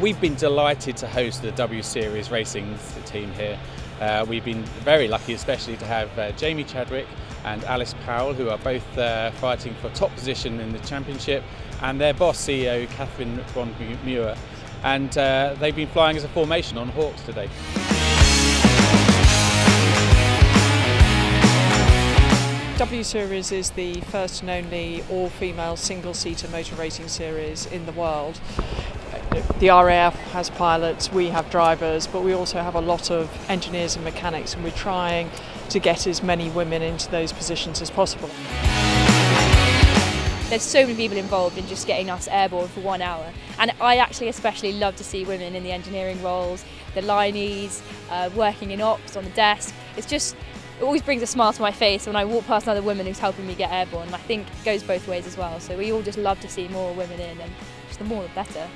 we've been delighted to host the W Series Racing team here. Uh, we've been very lucky, especially to have uh, Jamie Chadwick and Alice Powell, who are both uh, fighting for top position in the championship, and their boss, CEO Catherine Bond Muir. And uh, they've been flying as a formation on Hawks today. W Series is the first and only all-female single-seater motor racing series in the world. The RAF has pilots, we have drivers, but we also have a lot of engineers and mechanics and we're trying to get as many women into those positions as possible. There's so many people involved in just getting us airborne for one hour. And I actually especially love to see women in the engineering roles, the lineys, uh, working in ops, on the desk. It's just it always brings a smile to my face when I walk past another woman who's helping me get airborne. And I think it goes both ways as well. So we all just love to see more women in, and the more the better.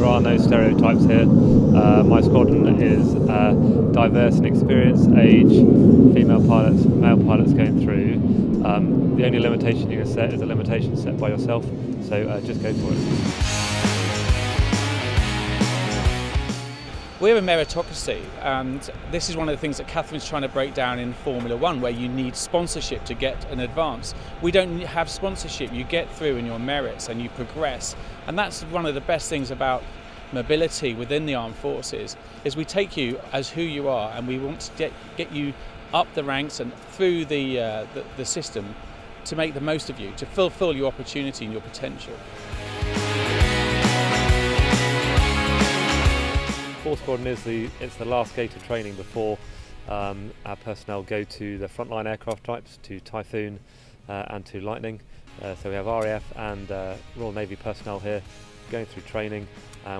There are no stereotypes here. Uh, my squadron is uh, diverse in experience, age, female pilots, male pilots going through. Um, the only limitation you can set is a limitation set by yourself, so uh, just go for it. We're a meritocracy, and this is one of the things that Catherine's trying to break down in Formula One, where you need sponsorship to get an advance. We don't have sponsorship, you get through in your merits and you progress. And that's one of the best things about mobility within the armed forces is we take you as who you are and we want to get, get you up the ranks and through the, uh, the, the system to make the most of you, to fulfill your opportunity and your potential. Fourth Squadron is the it's the last gate of training before um, our personnel go to the frontline aircraft types, to Typhoon uh, and to Lightning. Uh, so we have RAF and uh, Royal Navy personnel here going through training.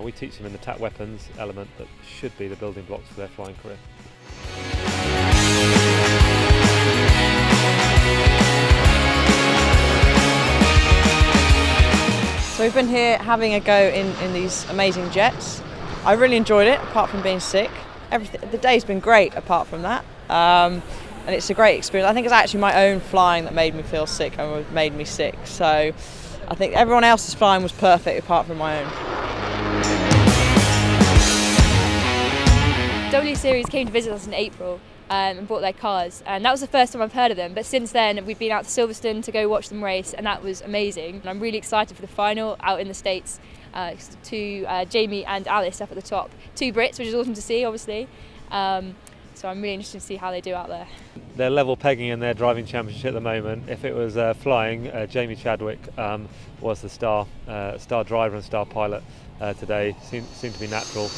We teach them in the TAC weapons element that should be the building blocks for their flying career. So we've been here having a go in, in these amazing jets. I really enjoyed it, apart from being sick. Everything, the day's been great, apart from that. Um, and it's a great experience. I think it's actually my own flying that made me feel sick and made me sick. So I think everyone else's flying was perfect, apart from my own. W Series came to visit us in April um, and bought their cars. And that was the first time I've heard of them. But since then, we've been out to Silverstone to go watch them race, and that was amazing. And I'm really excited for the final out in the States uh, to uh, Jamie and Alice up at the top. Two Brits, which is awesome to see, obviously. Um, so I'm really interested to see how they do out there. They're level pegging in their driving championship at the moment. If it was uh, flying, uh, Jamie Chadwick um, was the star, uh, star driver and star pilot uh, today. Seemed, seemed to be natural.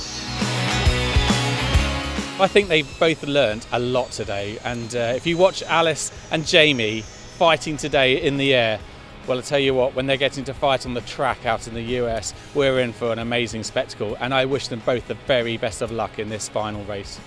I think they've both learned a lot today, and uh, if you watch Alice and Jamie fighting today in the air, well, I tell you what, when they're getting to fight on the track out in the US, we're in for an amazing spectacle, and I wish them both the very best of luck in this final race.